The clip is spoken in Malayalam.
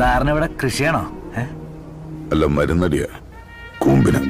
സാറിന് ഇവിടെ കൃഷിയാണോ? അല്ല മരുന്നടിയാ. കൂമ്പിനാ.